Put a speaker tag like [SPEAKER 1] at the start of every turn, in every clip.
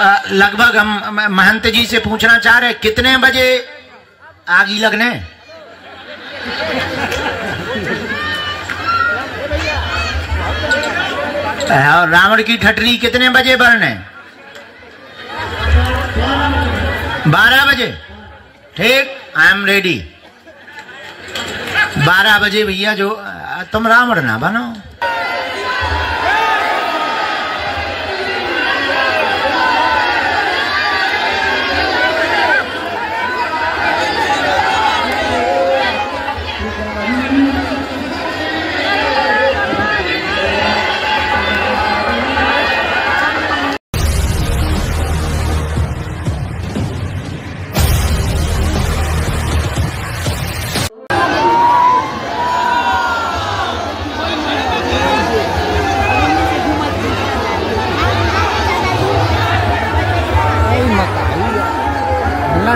[SPEAKER 1] लगभग हम महंत जी से पूछना चाह रहे कितने बजे आगी लगने? और रावण की ठटरी कितने बजे बरने? बारह बजे। ठीक आई एम रेडी बारह बजे भैया जो तुम रावण ना बनो।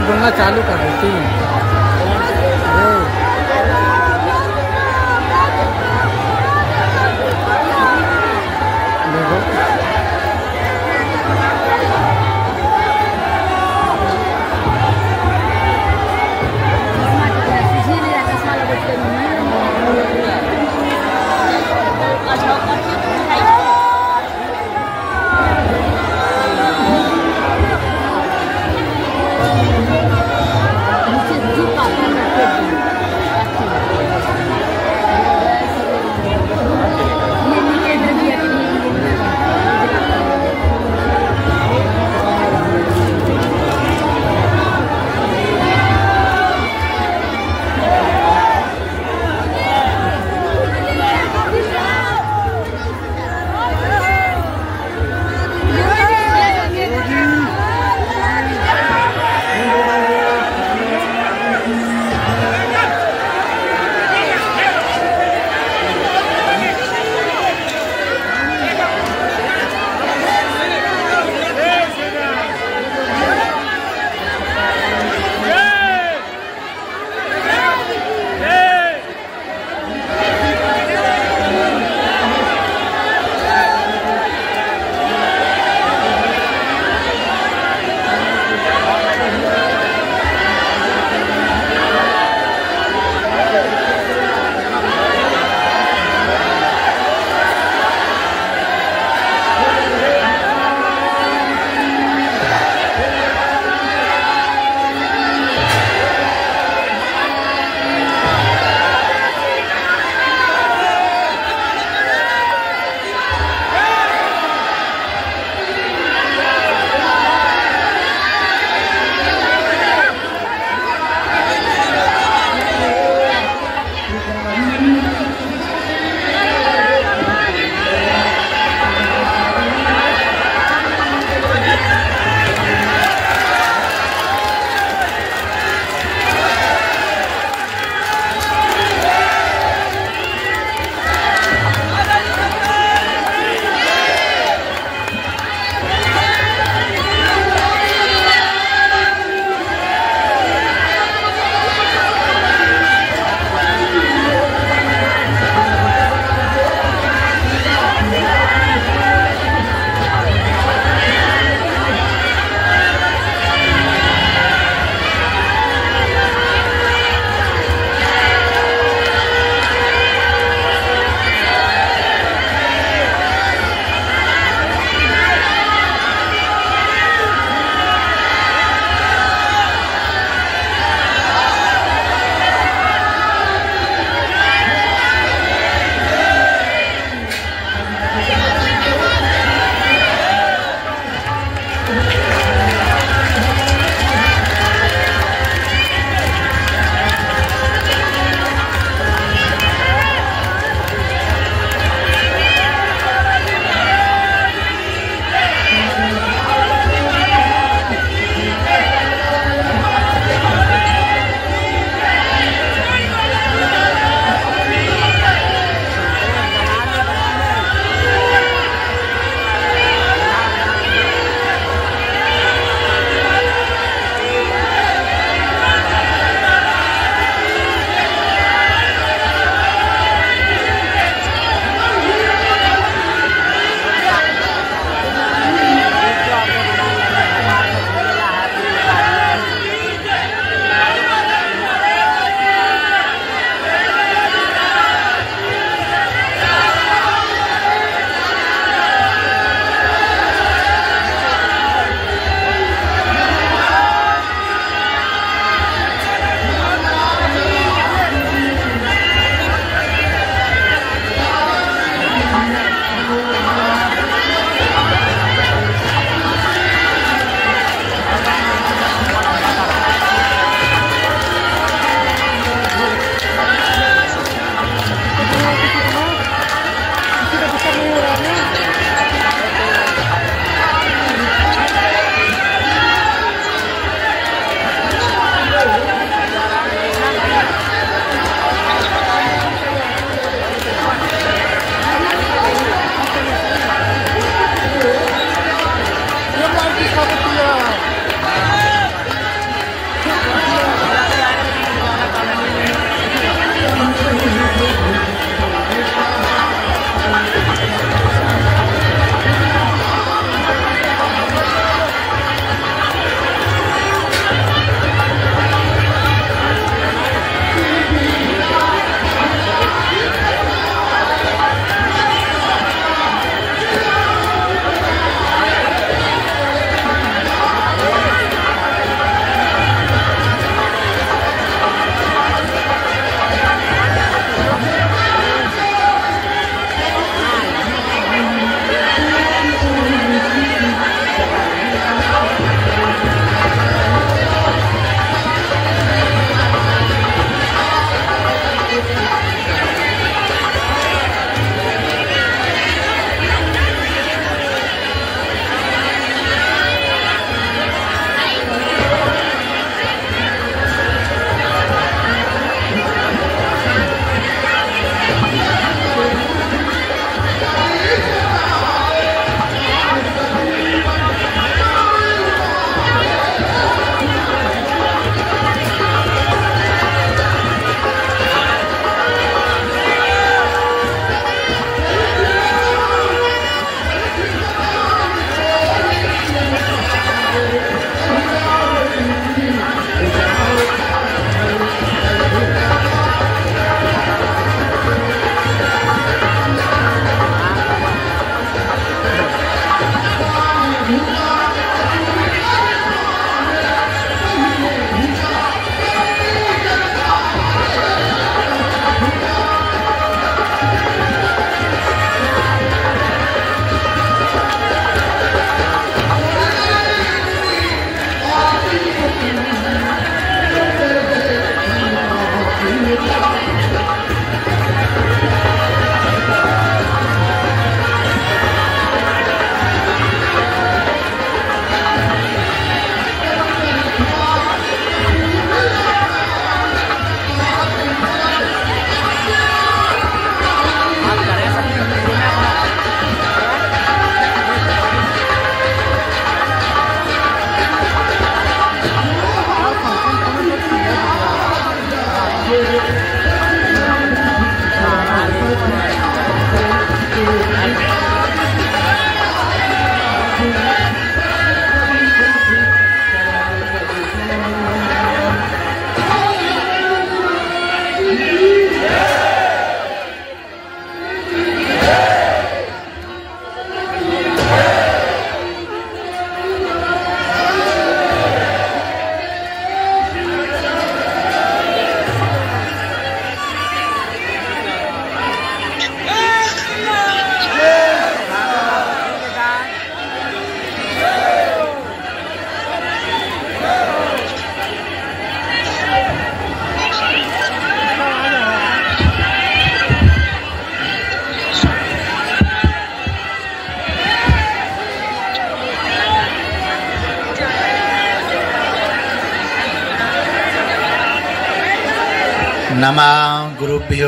[SPEAKER 2] डुलना चालू कर देती देखो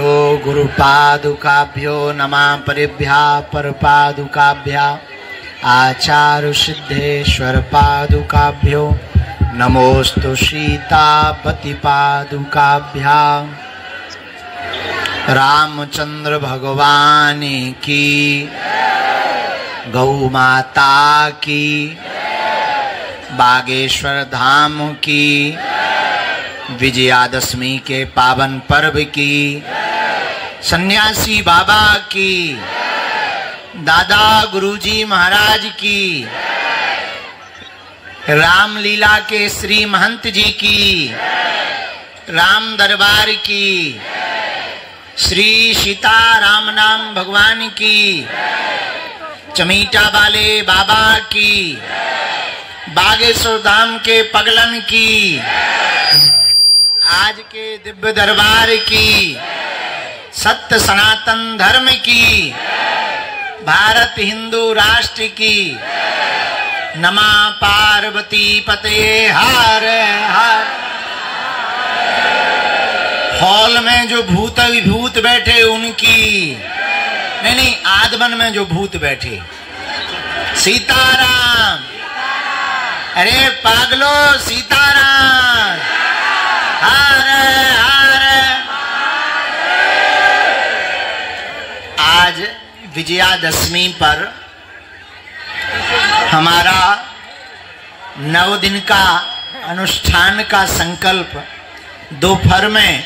[SPEAKER 1] गुरुभ्यो गुरुपादुकाभ्यो नमा परिभ्या परपादुकाभ्या आचार्य सिद्धेश्वर पादुकाभ्यो नमोस्तु सीतापति पादुकाभ्या रामचंद्र भगवान की गौ माता की बागेश्वर धाम की, विजयादशमी के पावन पर्व की सन्यासी बाबा की। दादा गुरुजी महाराज की। रामलीला के श्री महंत जी की। राम दरबार की। श्री सीता राम नाम भगवान की। चमीटा वाले बाबा की। बागेश्वर धाम के पगलन की। आज के दिव्य दरबार की। सत्य सनातन धर्म की। भारत हिंदू राष्ट्र की। नमा पार्वती पते हार हार। हॉल में जो भूत विभूत बैठे उनकी। नहीं नहीं, आदमन में जो भूत बैठे। सीताराम। अरे पागलो, सीताराम। हार हार आज विजयादशमी पर हमारा नौ दिन का अनुष्ठान का संकल्प दोपहर में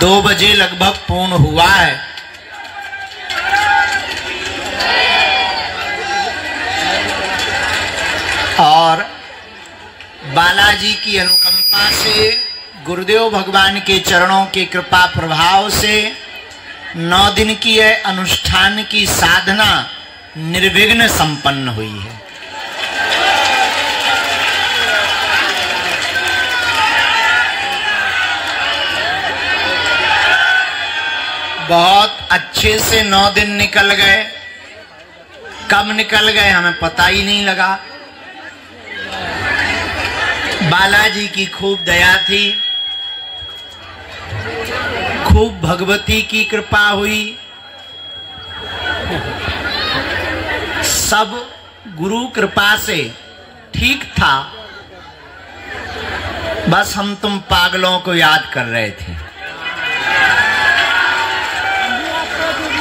[SPEAKER 1] दो बजे लगभग पूर्ण हुआ है। और बालाजी की अनुकंपा से, गुरुदेव भगवान के चरणों के कृपा प्रभाव से नौ दिन की यह अनुष्ठान की साधना निर्विघ्न संपन्न हुई है। बहुत अच्छे से नौ दिन निकल गए। कब निकल गए हमें पता ही नहीं लगा। बालाजी की खूब दया थी। खूब भगवती की कृपा हुई। सब गुरु कृपा से ठीक था। बस हम तुम पागलों को याद कर रहे थे।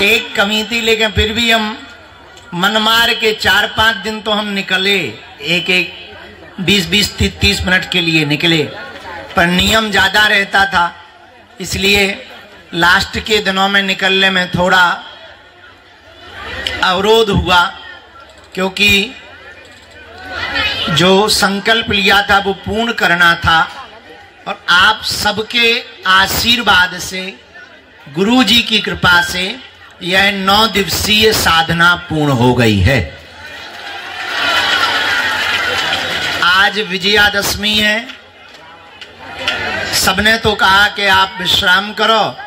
[SPEAKER 1] एक कमी थी लेकिन फिर भी हम मन मार के चार पाँच दिन तो हम निकले। एक एक बीस बीस तीस मिनट के लिए निकले। पर नियम ज़्यादा रहता था, इसलिए लास्ट के दिनों में निकलने में थोड़ा अवरोध हुआ, क्योंकि जो संकल्प लिया था वो पूर्ण करना था। और आप सबके आशीर्वाद से गुरु जी की कृपा से यह नौ दिवसीय साधना पूर्ण हो गई है। आज विजयादशमी है। सबने तो कहा कि आप विश्राम करो।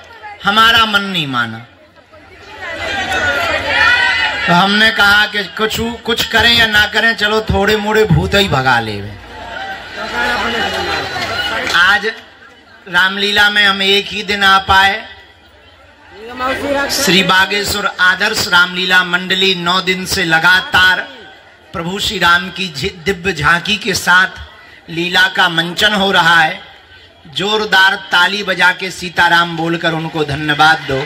[SPEAKER 1] हमारा मन नहीं माना। तो हमने कहा कि कुछ कुछ करें या ना करें, चलो थोड़े मोड़े भूत ही भगा ले आज रामलीला में हम एक ही दिन आ पाए। श्री बागेश्वर आदर्श रामलीला मंडली नौ दिन से लगातार प्रभु श्री राम की दिव्य झांकी के साथ लीला का मंचन हो रहा है। जोरदार ताली बजा के सीताराम बोलकर उनको धन्यवाद दो।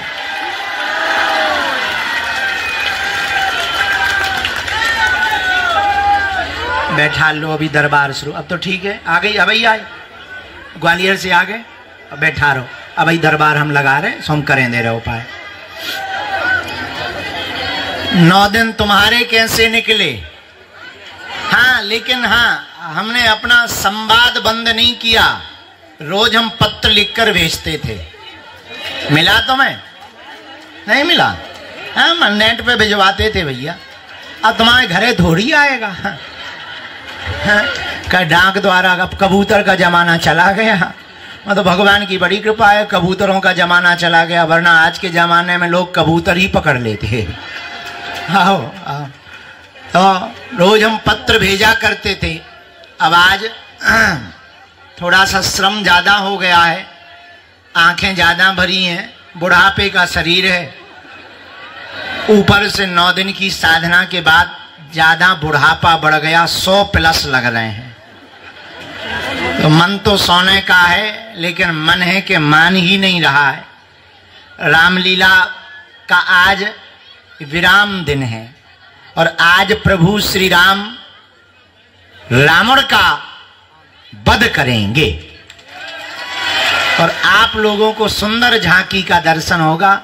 [SPEAKER 1] बैठा लो अभी दरबार शुरू। अब तो ठीक है, आ गई अब आए। ग्वालियर से आ गए, अब बैठा रहो। अब दरबार हम लगा रहे सो हम करें दे रहे उपाय। नौ दिन तुम्हारे कैसे निकले? हाँ लेकिन हाँ हमने अपना संवाद बंद नहीं किया। रोज हम पत्र लिखकर भेजते थे। मिला तुम्हें नहीं मिला। हाँ नेट पे भिजवाते थे भैया। अब तुम्हारे घरे थोड़ी आएगा। हाँ, हाँ, डाक द्वारा अब कबूतर का जमाना चला गया। मतलब भगवान की बड़ी कृपा है कबूतरों का जमाना चला गया वरना आज के जमाने में लोग कबूतर ही पकड़ लेते आओ आओ। तो रोज हम पत्र भेजा करते थे। अब आज थोड़ा सा श्रम ज़्यादा हो गया है। आँखें ज़्यादा भरी हैं, बुढ़ापे का शरीर है। ऊपर से नौ दिन की साधना के बाद ज़्यादा बुढ़ापा बढ़ गया, सौ प्लस लग रहे हैं। तो मन तो सोने का है, लेकिन मन है कि मान ही नहीं रहा है। रामलीला का आज विराम दिन है, और आज प्रभु श्री राम, रावण का वध करेंगे। और आप लोगों को सुंदर झांकी का दर्शन होगा।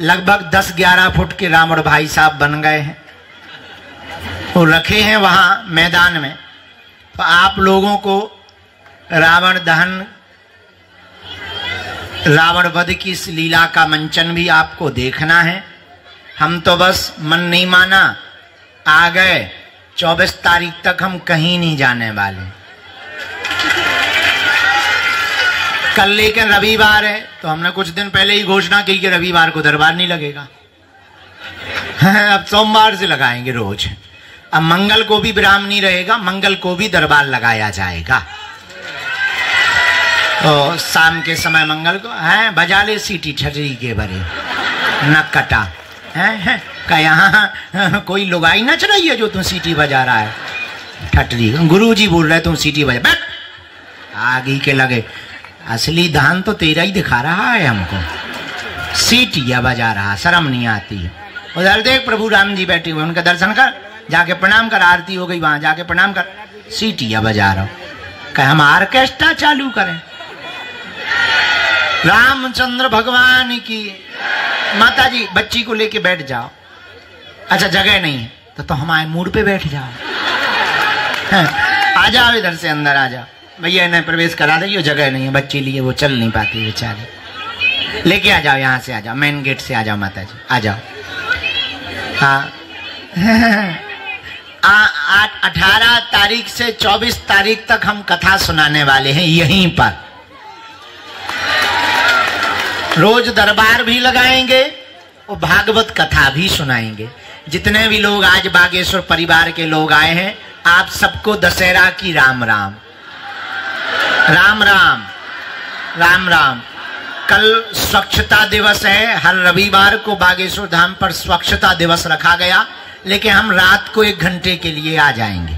[SPEAKER 1] लगभग 10-11 फुट के रावण भाई साहब बन गए हैं। वो रखे हैं वहाँ मैदान में। तो आप लोगों को रावण दहन, रावण वध की इस लीला का मंचन भी आपको देखना है। हम तो बस मन नहीं माना, आ गए। 24 तारीख तक हम कहीं नहीं जाने वाले। कल लेकिन रविवार है तो हमने कुछ दिन पहले ही घोषणा की कि रविवार को दरबार नहीं लगेगा। अब सोमवार से लगाएँगे रोज। अब मंगल को भी विराम नहीं रहेगा मंगल को भी दरबार लगाया जाएगा। तो शाम के समय मंगल को है बजा ले सीटी छटरी के बरे। न कटा। है, है का यहाँ कोई लुगाई नच रही है जो तुम सीटी बजा रहा है। ठटरी गुरु जी बोल रहे तुम सीटी बजा बैठ। आगे के लगे। असली धान तो तेरा ही दिखा रहा है हमको। सीटिया बजा रहा शर्म नहीं आती। उधर देख प्रभु राम जी बैठे हुए उनका दर्शन कर। जाके प्रणाम कर आरती हो गई वहाँ जाके प्रणाम कर। सीटिया बजा रहा कह हम ऑर्केस्ट्रा चालू करें। रामचंद्र भगवान की माता जी बच्ची को लेके बैठ जाओ। अच्छा जगह नहीं है तो, तो हमारे मूड पे बैठ जाओ। आ जाओ इधर से, अंदर आ जाओ भैया, इन्हें प्रवेश करा दे जगह नहीं है, बच्ची लिए वो चल नहीं पाती बेचारे। लेके आ जाओ, यहाँ से आ जाओ मेन गेट से आ जाओ माता जी आ जाओ। हाँ। अठारह तारीख से चौबीस तारीख तक हम कथा सुनाने वाले हैं, यहीं पर। रोज दरबार भी लगाएँगे, और भागवत कथा भी सुनाएँगे। जितने भी लोग आज बागेश्वर परिवार के लोग आए हैं आप सबको दशहरा की राम राम। राम राम। राम राम। कल स्वच्छता दिवस है, हर रविवार को बागेश्वर धाम पर स्वच्छता दिवस रखा गया, लेकिन हम रात को एक घंटे के लिए आ जाएँगे।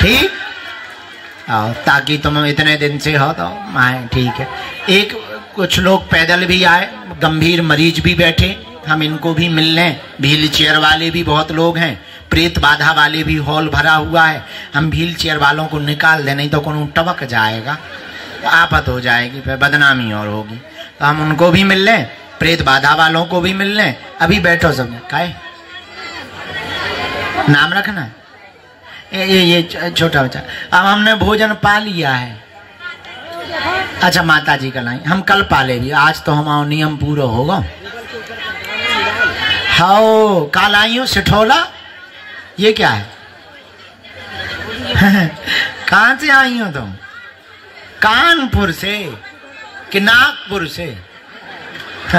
[SPEAKER 1] ठीक? ताकि तुम इतने दिन से हो तो आए, ठीक है। एक, कुछ लोग पैदल भी आए, गंभीर मरीज़ भी बैठे, हम इनको भी मिल लें व्हील चेयर वाले भी बहुत लोग हैं। प्रेत बाधा वाले भी हॉल भरा हुआ है। हम व्हील चेयर वालों को निकाल दें, नहीं तो कौन टबक जाएगा? आफत हो जाएगी, फिर बदनामी और होगी। तो हम उनको भी मिल लें, प्रेत बाधा वालों को भी मिल लें। अभी बैठो सब, काय? नाम रखना है? ये ये छोटा बच्चा। अब हमने भोजन पा लिया है। अच्छा माता जी का लाई हम कल पाले भी आज तो हमारा नियम पूरा होगा। हाओ, काल हूँ सिठोला। ये क्या है? कहाँ से आई हो तुम? कानपुर से कि नागपुर से?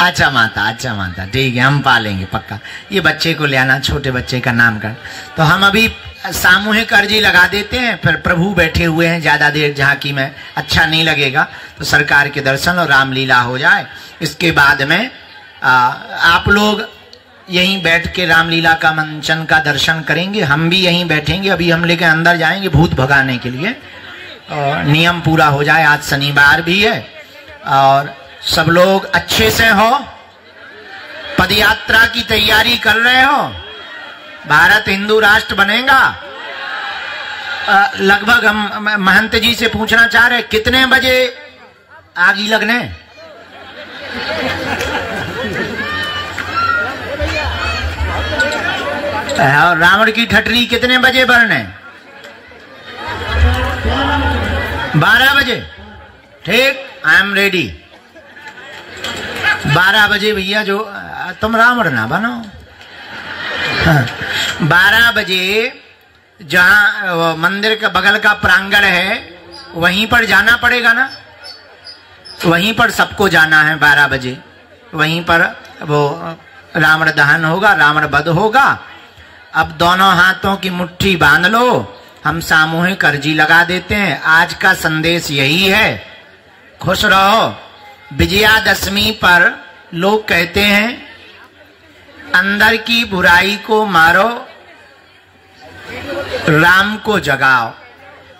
[SPEAKER 1] अच्छा माता अच्छा माता ठीक है हम पालेंगे पक्का। ये बच्चे को ले आना छोटे बच्चे का नाम कर तो हम अभी सामूहिक अर्जी लगा देते हैं फिर प्रभु बैठे हुए हैं ज़्यादा देर झांकी में अच्छा नहीं लगेगा। तो सरकार के दर्शन और रामलीला हो जाए। इसके बाद में आ, आप लोग यहीं बैठ के रामलीला का मंचन का दर्शन करेंगे। हम भी यहीं बैठेंगे। अभी हम लेके अंदर जाएँगे भूत भगाने के लिए। और नियम पूरा हो जाए। आज शनिवार भी है। और सब लोग अच्छे से हो। पदयात्रा की तैयारी कर रहे हो। भारत हिंदू राष्ट्र बनेगा। लगभग हम महंत जी से पूछना चाह रहे कितने बजे आगी लगने? और रावण की ठटरी कितने बजे भरने बारह बजे। ठीक आई एम रेडी बारह बजे भैया जो तुम रावण ना बनो। बारह बजे जहाँ मंदिर का बगल का प्रांगण है, वहीं पर जाना पड़ेगा ना? वहीं पर सबको जाना है बारह बजे। वहीं पर वो रावण दहन होगा, रावण वध होगा अब दोनों हाथों की मुट्ठी बाँध लो। हम सामूहिक अर्जी लगा देते हैं। आज का संदेश यही है। खुश रहो। विजयादशमी पर लोग कहते हैं, अंदर की बुराई को मारो, राम को जगाओ।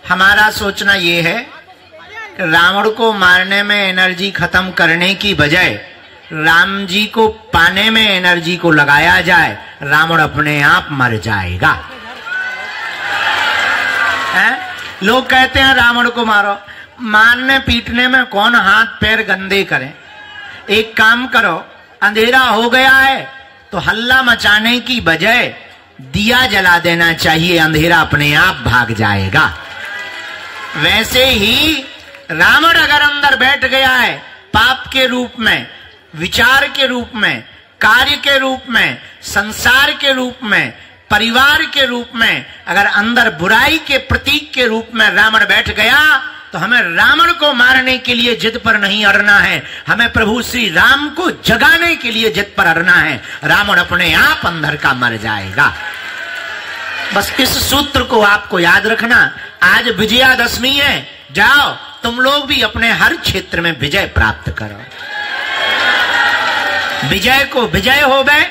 [SPEAKER 1] हमारा सोचना यह है कि रावण को मारने में एनर्जी खत्म करने की बजाय राम जी को पाने में एनर्जी को लगाया जाए रावण अपने आप मर जाएगा। है? लोग कहते हैं, रावण को मारो। मारने, पीटने में कौन हाथ पैर गंदे करे? एक काम करो, अंधेरा हो गया है तो हल्ला मचाने की बजाय दिया जला देना चाहिए, अंधेरा अपने आप भाग जाएगा। वैसे ही रावण अगर अंदर बैठ गया है, पाप के रूप में विचार के रूप में, कार्य के रूप में, संसार के रूप में, परिवार के रूप में, अगर अंदर बुराई के प्रतीक के रूप में रावण बैठ गया तो हमें रावण को मारने के लिए जिद पर नहीं अड़ना है। हमें प्रभु श्री राम को जगाने के लिए जिद पर अड़ना है। रावण अपने आप अंदर का मर जाएगा। बस इस सूत्र को आपको याद रखना। आज विजयादशमी है। जाओ, तुम लोग भी अपने हर क्षेत्र में विजय प्राप्त करो। विजय को विजय हो गए।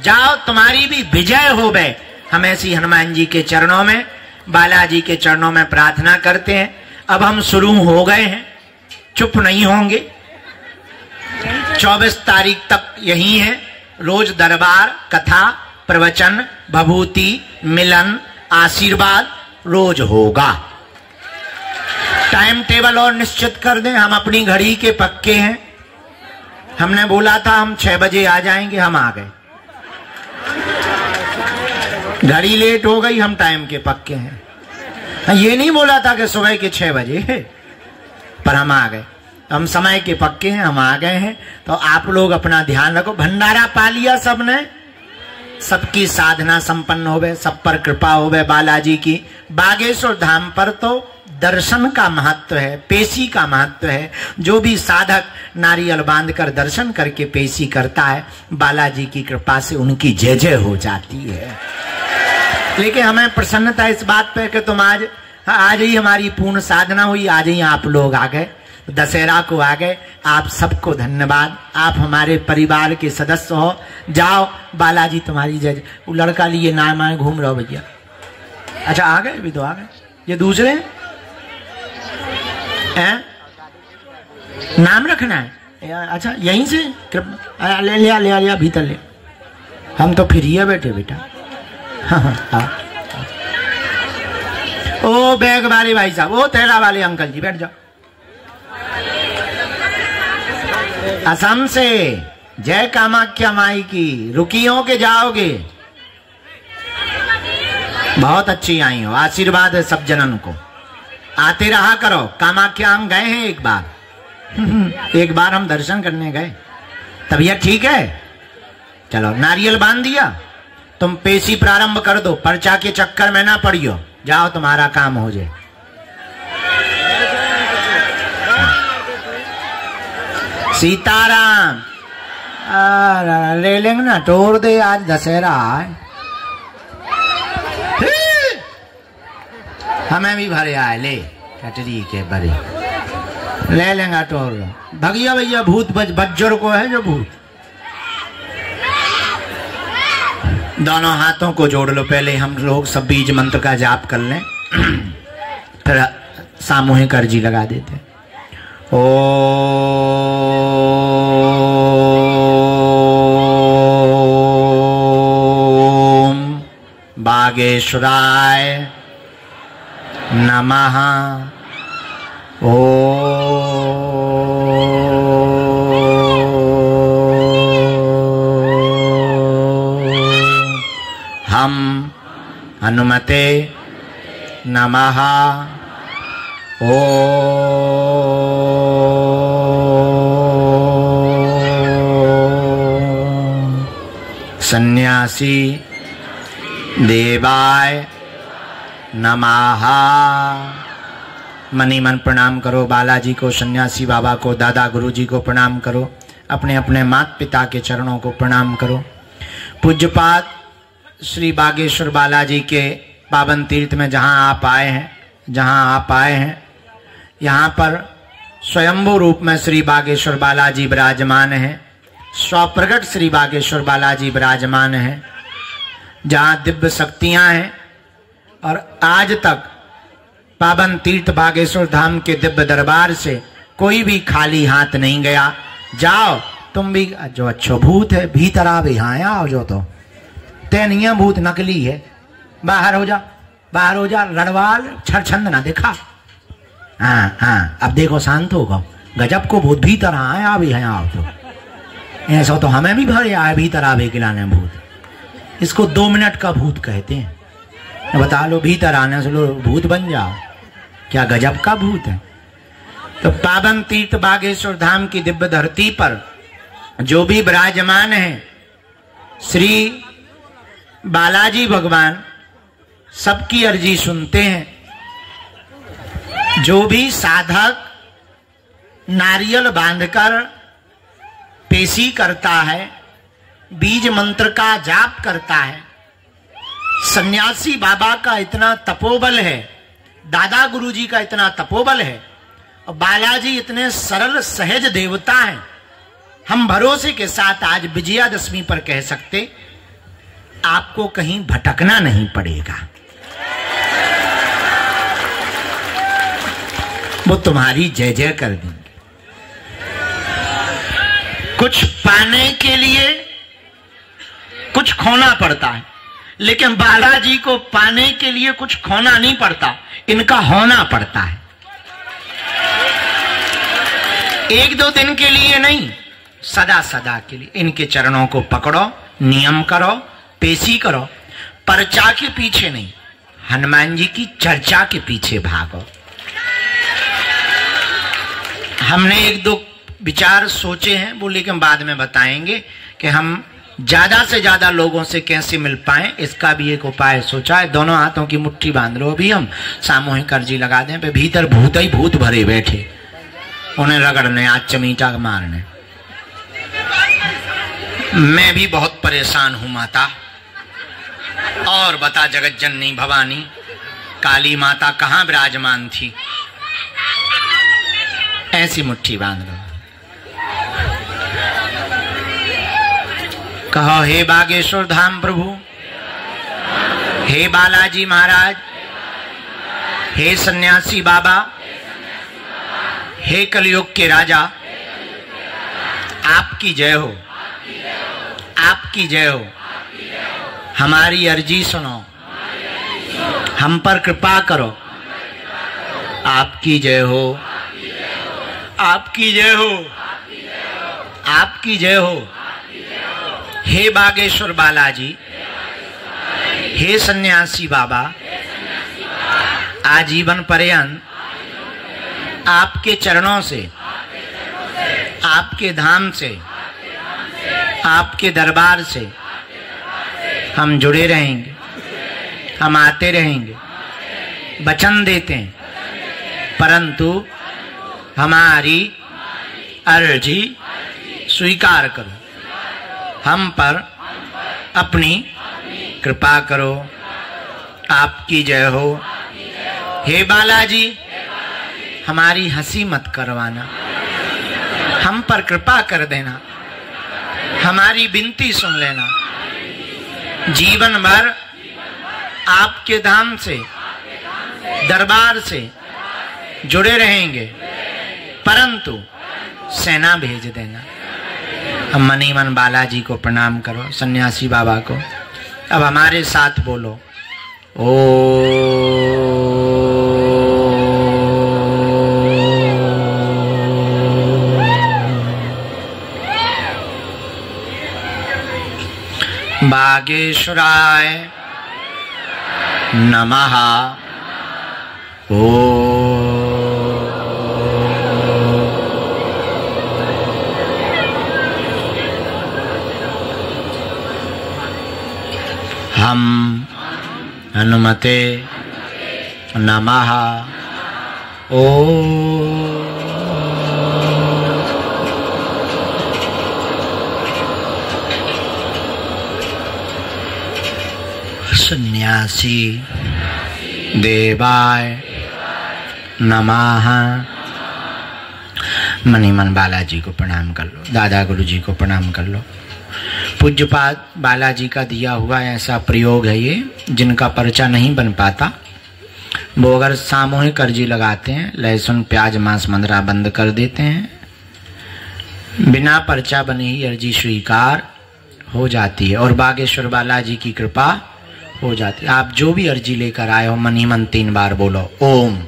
[SPEAKER 1] जाओ, तुम्हारी भी विजय हो गए। हम ऐसी हनुमान जी के चरणों में, बालाजी के चरणों में प्रार्थना करते हैं। अब हम शुरू हो गए हैं। चुप नहीं होंगे। 24 तारीख तक यही है। रोज दरबार, कथा, प्रवचन, भभूति, मिलन, आशीर्वाद रोज होगा। टाइम टेबल और निश्चित कर दें, हम अपनी घड़ी के पक्के हैं। हमने बोला था हम छह बजे आ जाएँगे, हम आ गए। घड़ी लेट हो गई, हम टाइम के पक्के हैं। ये नहीं बोला था कि सुबह के छह बजे पर हम आ गए। हम समय के पक्के हैं, हम आ गए हैं। तो आप लोग अपना ध्यान रखो। भंडारा पा लिया सबने। सबकी साधना संपन्न हो गए, सब पर कृपा हो गए बालाजी की। बागेश्वर धाम पर तो दर्शन का महत्व है, पेशी का महत्व है। जो भी साधक नारियल बाँध कर दर्शन करके पेशी करता है, बालाजी की कृपा से उनकी जय जय हो जाती है। लेकिन हमें प्रसन्नता इस बात पर कि तुम आज आज ही हमारी पूर्ण साधना हुई, आज ही आप लोग आ गए, दशहरा को आ गए। आप सबको धन्यवाद। आप हमारे परिवार के सदस्य हो। जाओ, बालाजी तुम्हारी जय वो लड़का लिए नाम आए, घूम रहो भैया। अच्छा आ गए अभी तो आ गए। ये दूसरे हैं? नाम रखना है। अच्छा यहीं से कृपा ले लिया ले लिया भीतर ले। हम तो फिर ही बैठे, बेटा। हाँ हाँ ओ, बैग वाले भाई साहब, ओ थैला वाले अंकल जी, बैठ जाओ। असम से जय कामाख्या माई की, रुकियों के जाओगे? बहुत अच्छी आई हो, आशीर्वाद है सब जनन को। आते रहा करो। कामाख्या हम गए हैं एक बार। एक बार हम दर्शन करने गए। तब तबीयत ठीक है? चलो, नारियल बाँध दिया। तुम पेशी प्रारंभ कर दो। पर्चा के चक्कर में ना पड़ियो। जाओ, तुम्हारा काम हो जाए। सीताराम। ले लेंगे ना, तोड़ दे आज दशहरा। है हमें भी भरे आए ले, कटरी के बड़े ले लेंगे टोर भगिया भैया, भूत बज बज्जर को है जो भूत? दोनों हाथों को जोड़ लो, पहले हम लोग सब बीज मंत्र का जाप कर लें। फिर सामूहिक अर्जी लगा देते ओ, बागेश्वराय। नमः। ओ। हम हनुमते नमः। ओ। सन्यासी देवाय नमः। मनी मन प्रणाम करो, बालाजी को, सन्यासी बाबा को, दादा गुरुजी को प्रणाम करो, अपने अपने माता पिता के चरणों को प्रणाम करो। पूज्यपात श्री बागेश्वर बालाजी के पावन तीर्थ में जहाँ आप आए हैं, जहाँ आप आए हैं, यहाँ पर स्वयंभू रूप में श्री बागेश्वर बालाजी विराजमान हैं, स्वप्रगट श्री बागेश्वर बालाजी विराजमान हैं, जहाँ दिव्य शक्तियाँ हैं और आज तक पावन तीर्थ बागेश्वर धाम के दिव्य दरबार से कोई भी खाली हाथ नहीं गया। जाओ, तुम भी जो अच्छो भूत है, भीतर आ भी हाँ आओ जो तो। तेनिया भूत नकली है। बाहर हो जा, बाहर हो जा रड़वाल छरछंद ना देखा। हाँ हाँ अब देखो, शांत हो गो गजब को भूत भीतर आए आ भी है आओ तो। ऐसा तो हमें भी भरे आए, भीतर आवे खिलाने भूत। इसको दो मिनट का भूत कहते हैं। बता लो भीतर आने से लो भूत बन जाओ क्या गजब का भूत है? तो पावन तीर्थ बागेश्वर धाम की दिव्य धरती पर जो भी विराजमान है, श्री बालाजी भगवान, सबकी अर्जी सुनते हैं। जो भी साधक नारियल बांधकर पेशी करता है, बीज मंत्र का जाप करता है सन्यासी बाबा का इतना तपोबल है, दादा गुरु जी का इतना तपोबल है, और बालाजी इतने सरल सहज देवता हैं। हम भरोसे के साथ आज विजयादशमी पर कह सकते, आपको कहीं भटकना नहीं पड़ेगा। वो तुम्हारी जय जय कर देंगे। कुछ पाने के लिए कुछ खोना पड़ता है। लेकिन बालाजी को पाने के लिए कुछ खोना नहीं पड़ता, इनका होना पड़ता है। एक दो दिन के लिए नहीं, सदा सदा के लिए। इनके चरणों को पकड़ो, नियम करो, पेशी करो, परचा के पीछे नहीं, हनुमान जी की चर्चा के पीछे भागो। हमने एक दो विचार सोचे हैं, वो लेकिन बाद में बताएँगे कि हम ज़्यादा से ज़्यादा लोगों से कैसे मिल पाए, इसका भी एक उपाय सोचा है। दोनों हाथों की मुट्ठी बाँध लो अभी हम। सामूहिक अर्जी लगा दें, पे भीतर भूत ही भूत भरे बैठे। उन्हें रगड़ने, आज चमीटा मारने। मैं भी बहुत परेशान हूँ, माता। और बता जगत जननी भवानी, काली माता कहाँ विराजमान थी? ऐसी मुट्ठी बाँध लो। कहो, हे बागेश्वर धाम प्रभु, हे बालाजी महाराज, हे सन्यासी बाबा, हे कलयुग के राजा, आपकी जय हो, आपकी जय हो, हमारी अर्जी सुनो, हम पर कृपा करो, आपकी जय हो, आपकी जय हो, आपकी जय हो हे बागेश्वर बालाजी, हे सन्यासी बाबा, आजीवन पर्यंत, आपके चरणों से, आपके धाम से, आपके दरबार से हम जुड़े रहेंगे, हम आते रहेंगे, वचन देते हैं। परंतु हमारी अर्जी स्वीकार करो। हम पर अपनी कृपा करो। आपकी जय हो। हे बालाजी, हमारी हँसी मत करवाना। हम पर कृपा कर देना। हमारी विनती सुन लेना। जीवन भर आपके धाम से, दरबार से जुड़े रहेंगे। परंतु सेना भेज देना। अब मनी मन बालाजी को प्रणाम करो, सन्यासी बाबा को। अब हमारे साथ बोलो। ओ, बागेश्वराय नमः। ओ हम हनुमते नमः ओ सन्यासी देवाय नमः मनी मन बालाजी को प्रणाम कर लो दादा गुरु जी को प्रणाम कर लो पूज्यपाद बालाजी का दिया हुआ ऐसा प्रयोग है ये, जिनका पर्चा नहीं बन पाता। वो अगर सामूहिक अर्जी लगाते हैं, लहसुन, प्याज, मांस, मंदरा बंद कर देते हैं। बिना पर्चा बने ही अर्जी स्वीकार हो जाती है और बागेश्वर बालाजी की कृपा हो जाती है। आप जो भी अर्जी लेकर आए हो मन ही मन तीन बार बोलो, ओम।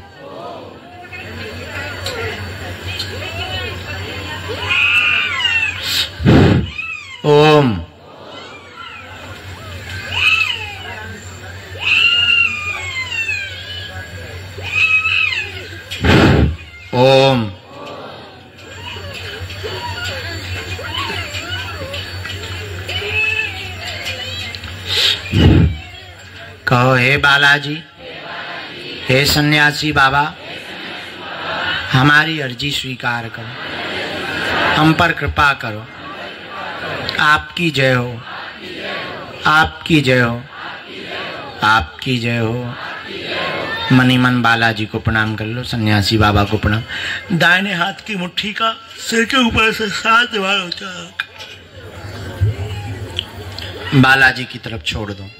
[SPEAKER 1] ओम। बालाजी, हे सन्यासी बाबा, हमारी अर्जी स्वीकार करो। हम पर कृपा करो। आपकी जय हो। आपकी जय हो। आपकी जय हो। मनी मन बालाजी को प्रणाम कर लो, सन्यासी बाबा को प्रणाम। दाहिने हाथ की मुट्ठी का सिर के ऊपर से सात बार होता बालाजी की तरफ़ छोड़ दो।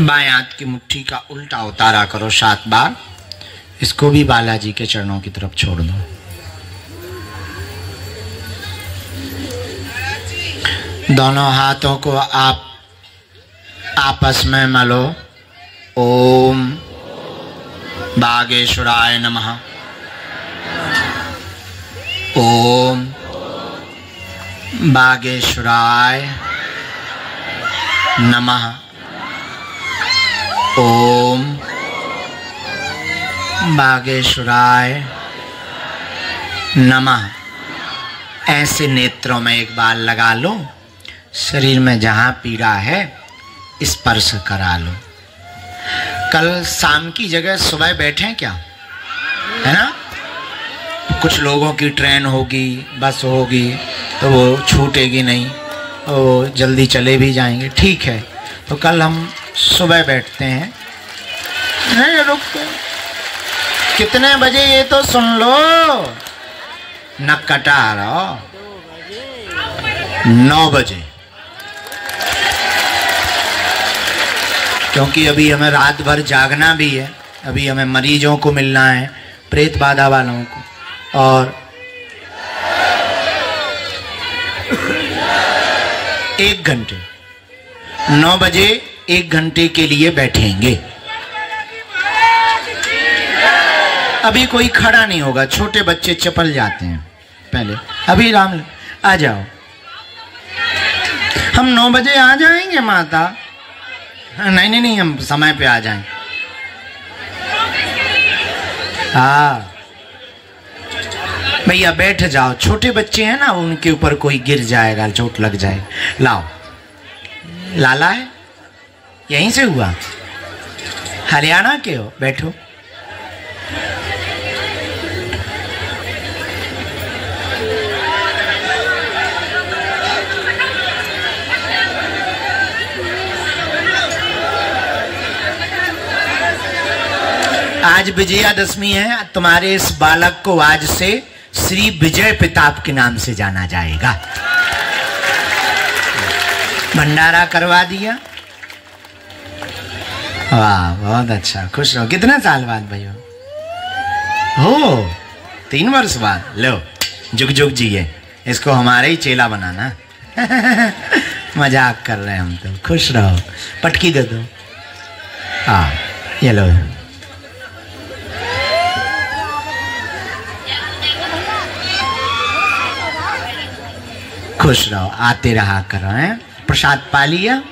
[SPEAKER 1] बाएँ हाथ की मुट्ठी का उल्टा उतारा करो सात बार। इसको भी बालाजी के चरणों की तरफ़ छोड़ दो। दोनों हाथों को आप आपस में मलो। ओम बागेश्वराय नमः। ओम बागेश्वराय नमः। ओम बागेश्वराय नमः। ऐसे नेत्रों में एक बार लगा लो, शरीर में जहाँ पीड़ा है, स्पर्श करा लो। कल शाम की जगह सुबह बैठे हैं क्या? है ना? कुछ लोगों की ट्रेन होगी, बस होगी तो वो छूटेगी नहीं वो जल्दी चले भी जाएँगे। ठीक है तो कल हम सुबह बैठते हैं। नहीं रुक कितने बजे ये तो सुन लो? न कटा रहो। नौ बजे। क्योंकि अभी हमें रात भर जागना भी है, अभी हमें मरीजों को मिलना है, प्रेत बाधा वालों को। और एक घंटे। नौ बजे एक घंटे के लिए बैठेंगे। अभी कोई खड़ा नहीं होगा, छोटे बच्चे चपल जाते हैं। पहले, अभी राम, आ जाओ। हम नौ बजे आ जाएँगे माता। नहीं नहीं नहीं, हम समय पे आ जाएँ। हाँ। भैया, बैठ जाओ। छोटे बच्चे हैं ना, उनके ऊपर कोई गिर जाएगा, चोट लग जाए। लाओ। लाला है? यहीं से हुआ। हरियाणा के हो, बैठो। आज विजयादशमी है, तुम्हारे इस बालक को आज से श्री विजय प्रताप के नाम से जाना जाएगा। भंडारा करवा दिया। वाह बहुत अच्छा खुश रहो कितने साल बाद भैया हो तीन वर्ष बाद लो जुग जुग जिए इसको हमारे ही चेला बनाना मज़ाक कर रहे हैं हम तो खुश रहो पटकी दे दो हाँ ये लो खुश रहो आते रहा करो हैं प्रसाद पा लिया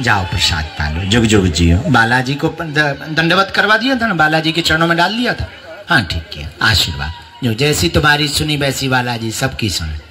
[SPEAKER 1] जाओ प्रसाद पालो जुग जुग जियो। बालाजी को दंडवत करवा दिया था ना? बालाजी के चरणों में डाल दिया था। हाँ ठीक है आशीर्वाद। जो जैसी तुम्हारी सुनी, वैसी बालाजी सबकी सुने।